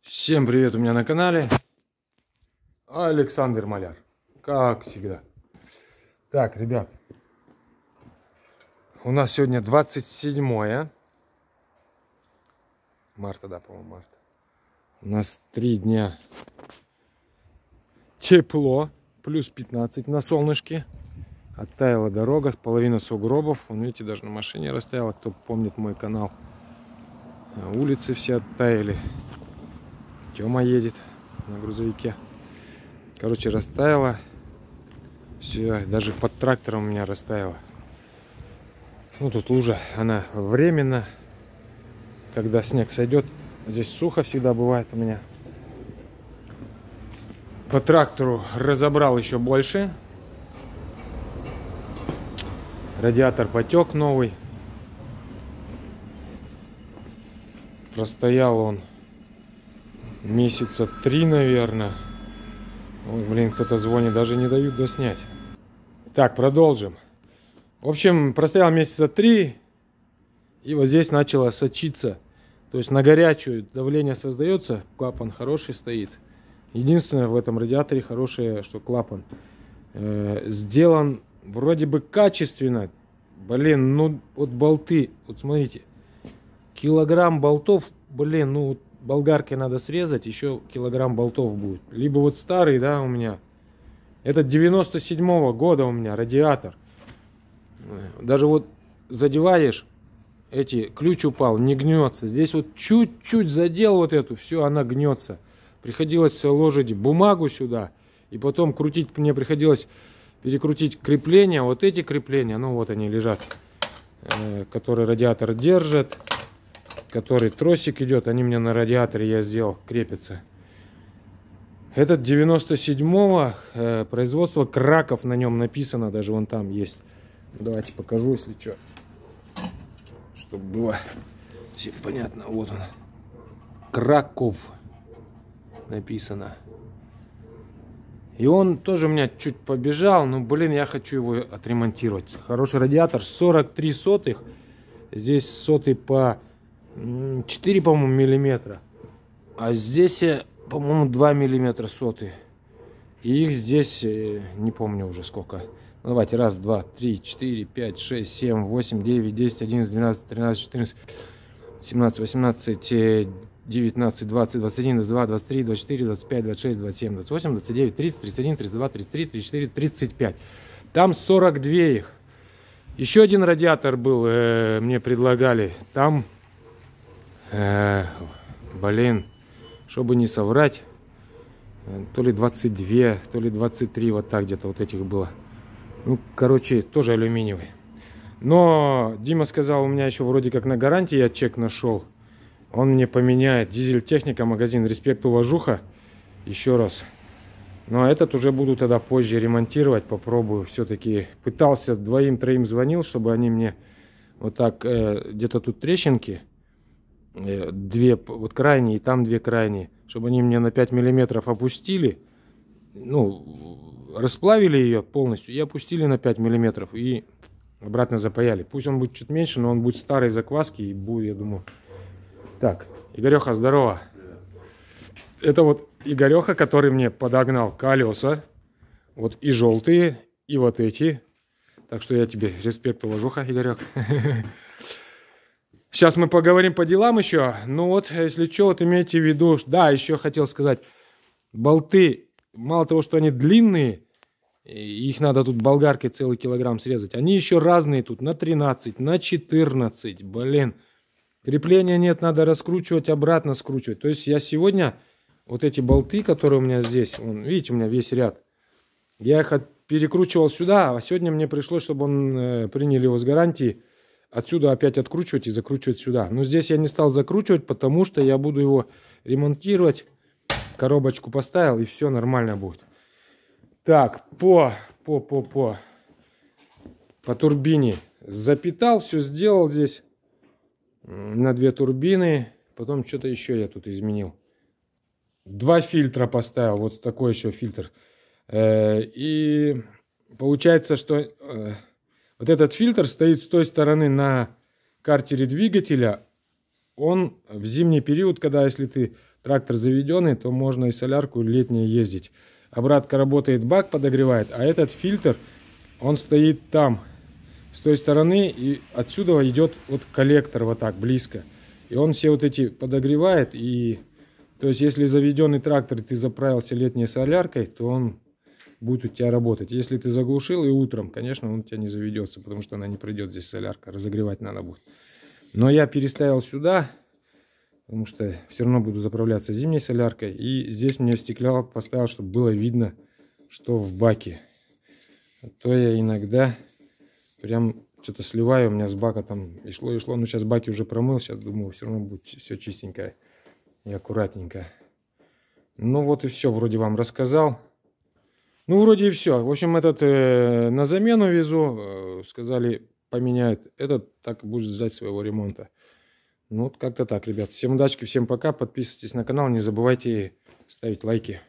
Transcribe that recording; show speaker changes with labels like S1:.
S1: Всем привет у меня на канале. Александр Маляр. Как всегда. Так, ребят. У нас сегодня 27 марта, да, по-моему, марта. У нас три дня тепло, плюс 15 на солнышке. Оттаяла дорога, половина сугробов. Вон, видите, даже на машине растаяла. Кто помнит мой канал. Улицы все оттаяли. Тёма едет на грузовике. Короче, растаяло. Все, даже под трактором у меня растаяло. Ну, тут лужа, она временно. Когда снег сойдет, здесь сухо всегда бывает у меня. По трактору разобрал еще больше. Радиатор потек новый. Простоял он месяца три, наверное. Ой, блин, кто-то звонит, даже не дают доснять. Так, продолжим. В общем, простоял месяца три, и вот здесь начало сочиться. То есть на горячую давление создается, клапан хороший стоит. Единственное в этом радиаторе хорошее, что клапан э, сделан вроде бы качественно. Блин, ну вот болты, вот смотрите, килограмм болтов, блин, ну вот болгаркой надо срезать, еще килограмм болтов будет. Либо вот старый, да, у меня. Это 97 -го года у меня радиатор. Даже вот задеваешь, эти, ключ упал, не гнется. Здесь вот чуть-чуть задел вот эту, все, она гнется. Приходилось ложить бумагу сюда, и потом крутить, мне приходилось перекрутить крепления, вот эти крепления, ну вот они лежат, э, которые радиатор держит который тросик идет, они мне на радиаторе я сделал, крепится. Этот 97-го э, производства Краков на нем написано, даже вон там есть. Давайте покажу, если что. Чтобы было всем понятно. Вот он. Краков написано. И он тоже у меня чуть побежал, но, блин, я хочу его отремонтировать. Хороший радиатор, 43 сотых. Здесь сотый по 4, по-моему, миллиметра. А здесь, по-моему, 2 миллиметра сотые. И их здесь, э, не помню уже сколько. Ну, давайте, раз, два, три, четыре, пять, шесть, семь, восемь, девять, десять, одиннадцать, двенадцать, тринадцать, четырнадцать, семнадцать, восемнадцать, э, девятнадцать, двадцать, двадцать один, двадцать два, двадцать три, двадцать четыре, двадцать пять, двадцать шесть, двадцать семь, двадцать восемь, двадцать девять, тридцать, тридцать один, тридцать два, тридцать три, тридцать четыре, тридцать пять. Там 42 их. Еще один радиатор был, э, мне предлагали. Там Э, блин, чтобы не соврать, э, то ли 22, то ли 23, вот так где-то вот этих было. Ну, короче, тоже алюминиевый. Но Дима сказал, у меня еще вроде как на гарантии я чек нашел. Он мне поменяет. Дизель техника, магазин Респект, уважуха. Еще раз. Но этот уже буду тогда позже ремонтировать, попробую. Все-таки пытался, двоим-троим звонил, чтобы они мне вот так, э, где-то тут трещинки две вот крайние, и там две крайние, чтобы они мне на 5 миллиметров опустили, ну, расплавили ее полностью и опустили на 5 миллиметров и обратно запаяли. Пусть он будет чуть меньше, но он будет старой закваски и будет, я думаю. Так, Игореха, здорово. Это вот Игореха, который мне подогнал колеса, вот и желтые, и вот эти. Так что я тебе респект, уважуха, Игорек. Сейчас мы поговорим по делам еще. Ну вот, если что, вот имейте в виду, да, еще хотел сказать, болты, мало того, что они длинные, их надо тут болгаркой целый килограмм срезать, они еще разные тут, на 13, на 14, блин. Крепления нет, надо раскручивать, обратно скручивать. То есть я сегодня вот эти болты, которые у меня здесь, вон, видите, у меня весь ряд, я их перекручивал сюда, а сегодня мне пришлось, чтобы он э, приняли его с гарантии, отсюда опять откручивать и закручивать сюда. Но здесь я не стал закручивать, потому что я буду его ремонтировать. Коробочку поставил и все нормально будет. Так, по, по, по, по, по турбине запитал, все сделал здесь на две турбины. Потом что-то еще я тут изменил. Два фильтра поставил, вот такой еще фильтр. Э, и получается, что э, вот этот фильтр стоит с той стороны на картере двигателя. Он в зимний период, когда если ты трактор заведенный, то можно и солярку летнее ездить. Обратка работает, бак подогревает, а этот фильтр, он стоит там, с той стороны, и отсюда идет вот коллектор вот так близко. И он все вот эти подогревает, и то есть если заведенный трактор, и ты заправился летней соляркой, то он будет у тебя работать. Если ты заглушил и утром, конечно, он у тебя не заведется, потому что она не пройдет здесь солярка, разогревать надо будет. Но я переставил сюда, потому что все равно буду заправляться зимней соляркой. И здесь мне стеклял поставил, чтобы было видно, что в баке. А то я иногда прям что-то сливаю, у меня с бака там и шло, и шло. Но сейчас баки уже промыл, сейчас думаю, все равно будет все чистенько и аккуратненько. Ну вот и все, вроде вам рассказал. Ну, вроде и все. В общем, этот э, на замену везу. Э, сказали, поменяют. Этот так будет ждать своего ремонта. Ну, вот как-то так, ребят. Всем удачи, всем пока. Подписывайтесь на канал. Не забывайте ставить лайки.